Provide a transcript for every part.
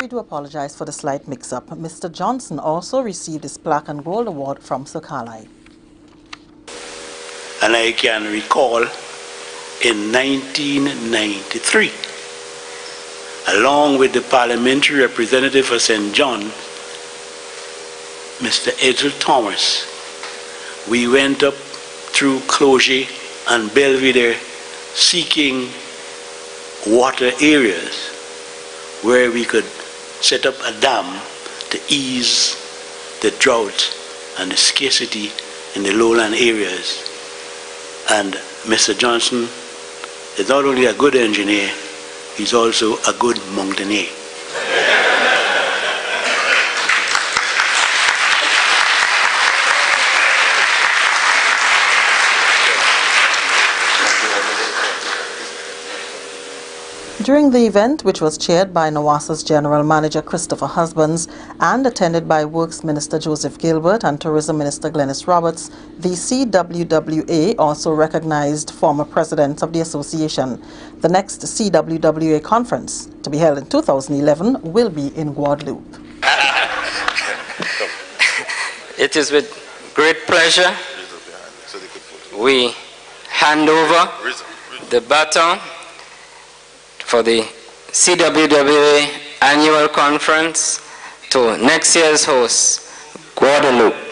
We do apologize for the slight mix-up. Mr. Johnson also received his Black and Gold Award from Sir Carlyle. And I can recall in 1993, along with the parliamentary representative for St. John, Mr. Edel Thomas, we went up through Clogie and Belvedere seeking water areas where we could set up a dam to ease the drought and the scarcity in the lowland areas. And Mr. Johnson is not only a good engineer, he's also a good mountaineer. During the event, which was chaired by NWASA's General Manager Christopher Husbands and attended by Works Minister Joseph Gilbert and Tourism Minister Glenys Roberts, the CWWA also recognized former presidents of the association. The next CWWA conference, to be held in 2011, will be in Guadeloupe. it is with great pleasure we hand over the baton for the CWWA annual conference to next year's host, Guadeloupe.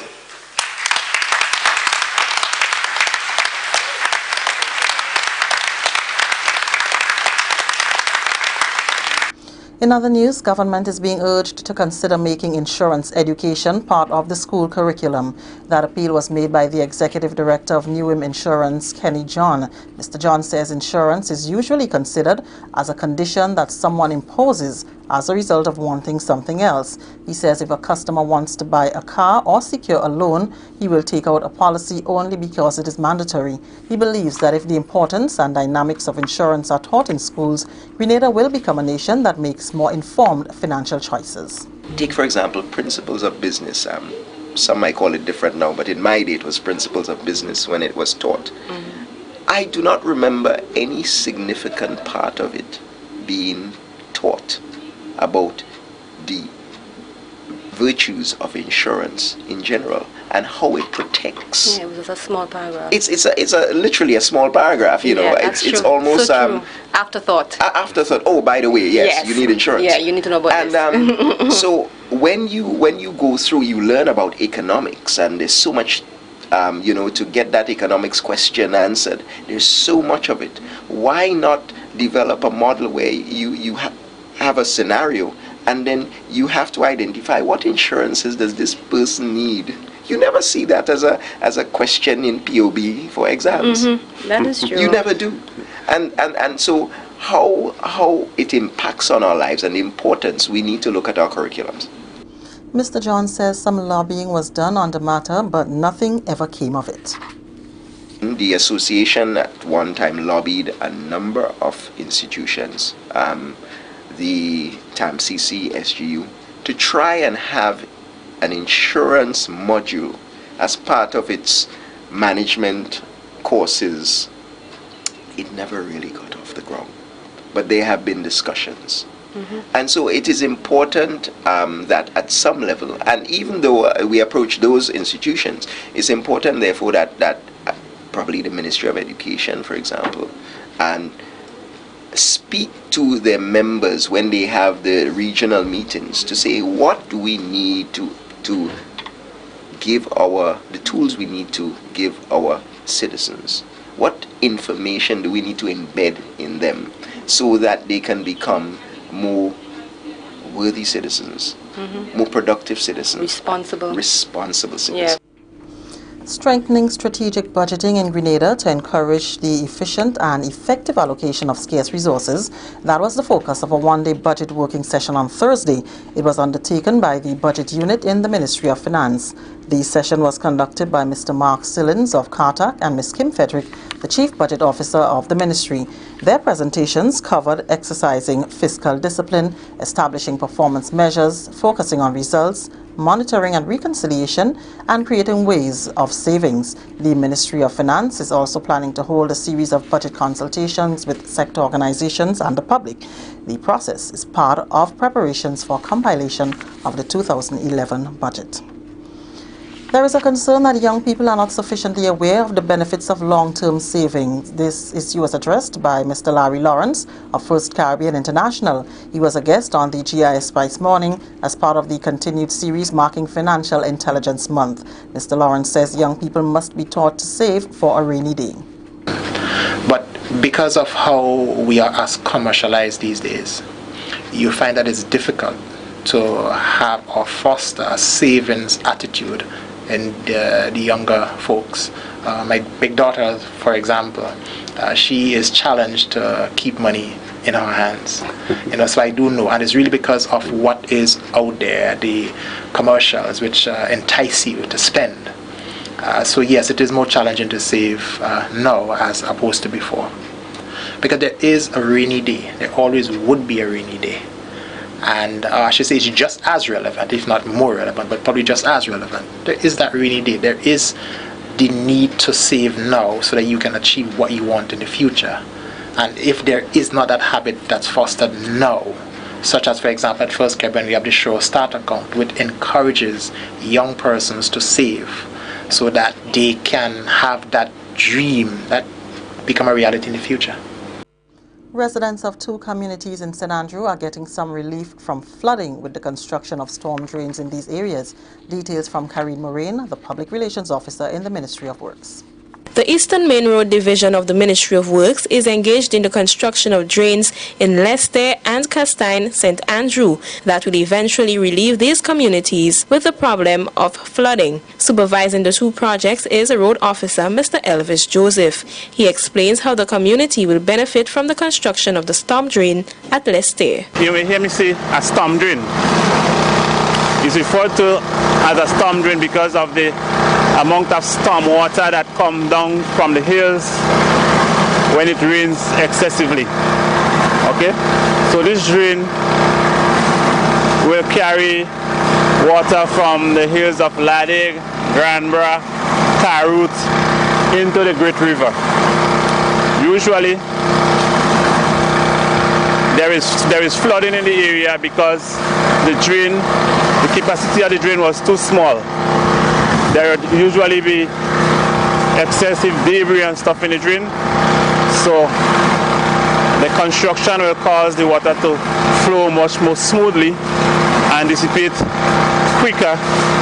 In other news, government is being urged to consider making insurance education part of the school curriculum. That appeal was made by the Executive Director of Newham Insurance, Kenny John. Mr. John says insurance is usually considered as a condition that someone imposes as a result of wanting something else. He says if a customer wants to buy a car or secure a loan, he will take out a policy only because it is mandatory. He believes that if the importance and dynamics of insurance are taught in schools, Grenada will become a nation that makes more informed financial choices. Take, for example, principles of business. Um, some might call it different now, but in my day it was principles of business when it was taught. Mm -hmm. I do not remember any significant part of it being taught about the virtues of insurance in general and how it protects. Yeah, it was a small paragraph. It's it's a it's a literally a small paragraph. You yeah, know, it's it's almost so um, afterthought. afterthought. Oh, by the way, yes, yes, you need insurance. Yeah, you need to know about and, this. Um, so when you when you go through, you learn about economics, and there's so much. Um, you know, to get that economics question answered, there's so much of it. Why not develop a model where you you have have a scenario and then you have to identify what insurances does this person need you never see that as a as a question in POB for exams. Mm-hmm. That is true. You never do, and and and so how how it impacts on our lives and the importance we need to look at our curriculums. Mr. John says some lobbying was done on the matter, but nothing ever came of it. The association at one time lobbied a number of institutions. Um, the TAMCC SGU to try and have an insurance module as part of its management courses. It never really got off the ground, but there have been discussions. Mm-hmm. And so it is important um, that at some level, and even though uh, we approach those institutions, it's important therefore that, that uh, probably the Ministry of Education, for example, and speak to their members when they have the regional meetings to say what do we need to to give our the tools we need to give our citizens? What information do we need to embed in them so that they can become more worthy citizens mm-hmm. more productive citizens responsible. responsible citizens? yeah strengthening strategic budgeting in Grenada to encourage the efficient and effective allocation of scarce resources. That was the focus of a one-day budget working session on Thursday. It was undertaken by the budget unit in the Ministry of Finance. The session was conducted by Mr. Mark Sillins of CARTAC and Ms. Kim Fedrick, the Chief Budget Officer of the Ministry. Their presentations covered exercising fiscal discipline, establishing performance measures, focusing on results, monitoring and reconciliation, and creating ways of savings. The Ministry of Finance is also planning to hold a series of budget consultations with sector organizations and the public. The process is part of preparations for compilation of the 2011 budget. There is a concern that young people are not sufficiently aware of the benefits of long-term savings. This issue was addressed by Mr. Larry Lawrence of First Caribbean International. He was a guest on the GIS Spice Morning as part of the continued series marking Financial Intelligence Month. Mr. Lawrence says young people must be taught to save for a rainy day. But because of how we are as commercialized these days, you find that it's difficult to have or foster a savings attitude in the, the younger folks. Uh, my big daughter, for example, uh, she is challenged to keep money in her hands. You know, so I do know, and it's really because of what is out there, the commercials which uh, entice you to spend. Uh, so yes, it is more challenging to save uh, now as opposed to before, because there is a rainy day. There always would be a rainy day and uh, I should say it's just as relevant, if not more relevant, but probably just as relevant. There is that rainy day. There is the need to save now so that you can achieve what you want in the future. And if there is not that habit that's fostered now, such as, for example, at First Caribbean, we have the Sure Start account, which encourages young persons to save so that they can have that dream that become a reality in the future. Residents of two communities in St. Andrew are getting some relief from flooding with the construction of storm drains in these areas. Details from Karine Moraine, the Public Relations Officer in the Ministry of Works. The Eastern Main Road Division of the Ministry of Works is engaged in the construction of drains in Leicester and Castaigne, St. Andrew that will eventually relieve these communities with the problem of flooding. Supervising the two projects is a road officer, Mr. Elvis Joseph. He explains how the community will benefit from the construction of the storm drain at Leicester. You may hear me say a storm drain. It's referred to as a storm drain because of the amount of storm water that come down from the hills when it rains excessively. Okay, so this drain will carry water from the hills of Ladig, Granborough, Tarut into the Great River. Usually there is there is flooding in the area because the drain the capacity of the drain was too small there would usually be excessive debris and stuff in the drain. So the construction will cause the water to flow much more smoothly and dissipate quicker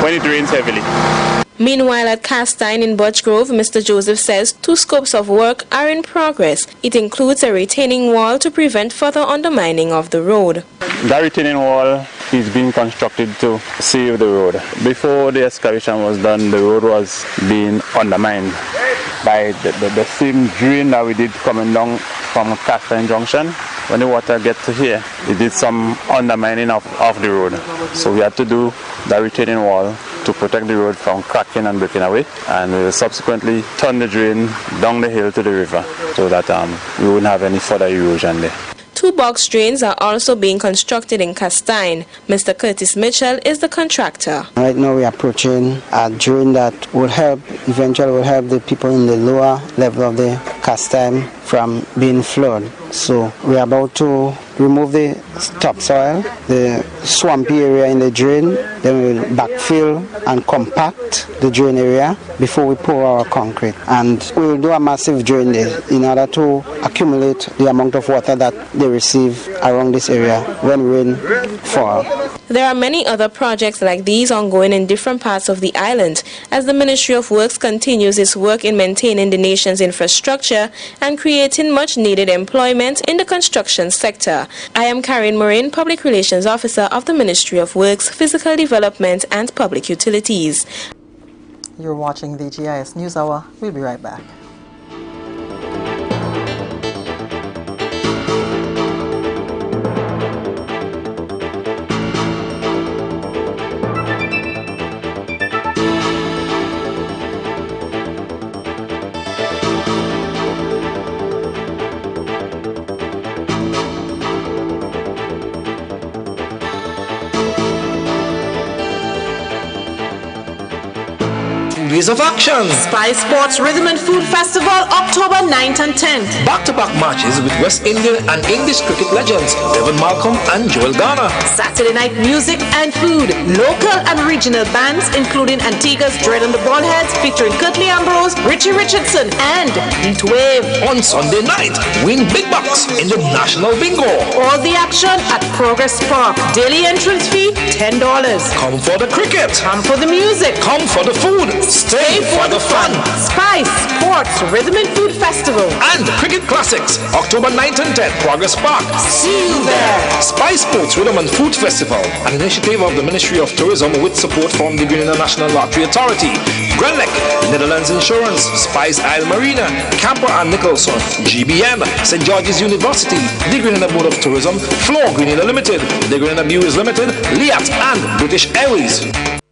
when it rains heavily. Meanwhile, at Castaigne in Grove, Mr. Joseph says two scopes of work are in progress. It includes a retaining wall to prevent further undermining of the road. The retaining wall is being constructed to save the road. Before the excavation was done, the road was being undermined by the, the, the same drain that we did coming down from Castaigne Junction. When the water gets to here, it did some undermining of, of the road. So we had to do the retaining wall to protect the road from cracking and breaking away. And we subsequently turn the drain down the hill to the river so that um, we wouldn't have any further erosion there. Two box drains are also being constructed in Castaigne. Mr. Curtis Mitchell is the contractor. Right now we are approaching a drain that will help, eventually will help the people in the lower level of the Castaigne from being flooded. So we are about to remove the topsoil, the swampy area in the drain, then we'll backfill and compact the drain area before we pour our concrete. And we will do a massive drain there in order to accumulate the amount of water that they receive around this area when rain falls. There are many other projects like these ongoing in different parts of the island as the Ministry of Works continues its work in maintaining the nation's infrastructure and creating much needed employment in the construction sector. I am Karen Moraine, Public Relations Officer of the Ministry of Works, Physical Development and Public Utilities. You're watching the GIS News Hour. We'll be right back. Days of action. Spice Sports Rhythm and Food Festival, October 9th and 10th. Back-to-back matches with West Indian and English cricket legends Devon Malcolm and Joel Garner. Saturday night music and food. Local and regional bands including Antigua's Dread and the Baldheads featuring Curtly Ambrose, Richie Richardson and Heat Wave. On Sunday night, win big bucks in the National Bingo. All the action at Progress Park. Daily entrance fee $10. Come for the cricket. Come for the music. Come for the food. Stay for the fun. Spice Sports Rhythm and Food Festival. And Cricket Classics, October 9th and 10th, Progress Park. See you there. Spice Sports Rhythm and Food Festival, an initiative of the Ministry of Tourism with support from the Grenada National Lottery Authority, Grenlec, Netherlands Insurance, Spice Isle Marina, Camper and Nicholson, GBM, St. George's University, the Grenada Board of Tourism, Floor Grenada Limited, the Grenada Brewers Limited, Liat and British Airways.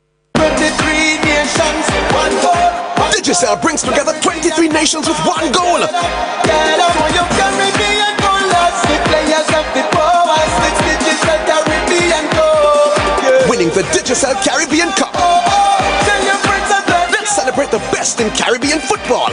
Digicel uh, brings together 23 nations with one goal. Winning the Digicel Caribbean Cup. Let's celebrate the best in Caribbean football.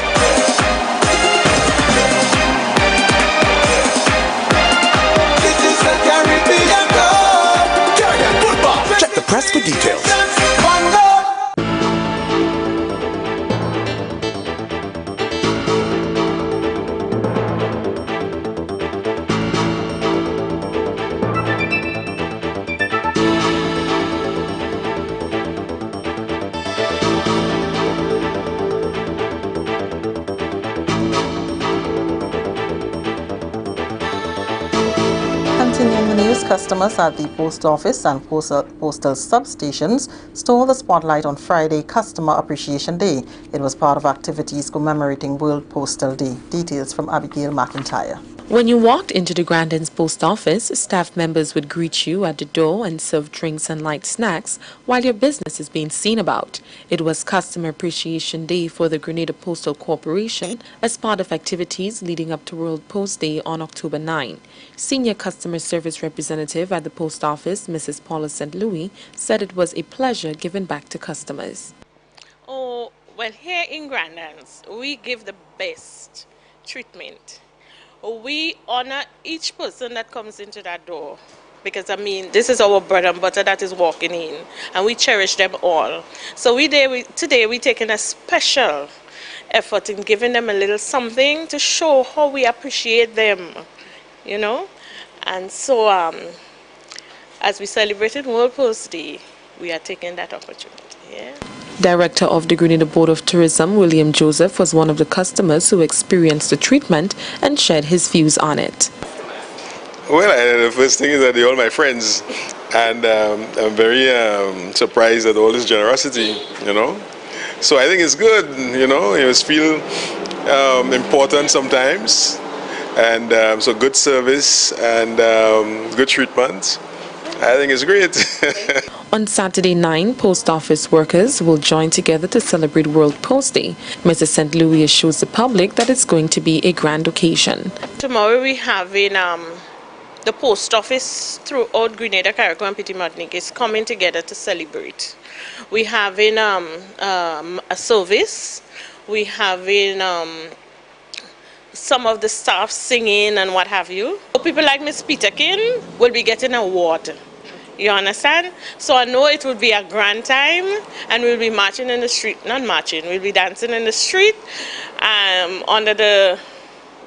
Customers at the post office and postal, postal substations stole the spotlight on Friday, Customer Appreciation Day. It was part of activities commemorating World Postal Day. Details from Abigail McIntyre. When you walked into the Grand Anse post office, staff members would greet you at the door and serve drinks and light snacks while your business is being seen about. It was Customer Appreciation Day for the Grenada Postal Corporation as part of activities leading up to World Post Day on October 9. Senior Customer Service Representative at the post office, Mrs. Paula St. Louis, said it was a pleasure giving back to customers. Oh, well, here in Grand Anse, we give the best treatment we honor each person that comes into that door because I mean this is our bread and butter that is walking in and we cherish them all. So we, day, we today we're taking a special effort in giving them a little something to show how we appreciate them, you know. And so um, as we celebrated World Post Day, we are taking that opportunity. Yeah. Director of the Grenada Board of Tourism, William Joseph, was one of the customers who experienced the treatment and shared his views on it. Well, I, the first thing is that they're all my friends, and um, I'm very um, surprised at all this generosity, you know. So I think it's good, you know, you just feel um, important sometimes, and um, so good service and um, good treatment. I think it's great. On Saturday 9, post office workers will join together to celebrate World Post Day. Mrs. St. Louis assures the public that it's going to be a grand occasion. Tomorrow we have in um, the post office throughout Grenada, Carriacou and Petit Martinique is coming together to celebrate. We have in um, um, a service, we have in um, some of the staff singing and what have you. People like Miss Peterkin will be getting an award. You understand? So I know it will be a grand time and we'll be marching in the street, not marching, we'll be dancing in the street um, under the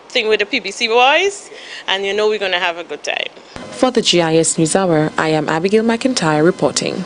thing with the PBC boys and you know we're going to have a good time. For the GIS News Hour, I am Abigail McIntyre reporting.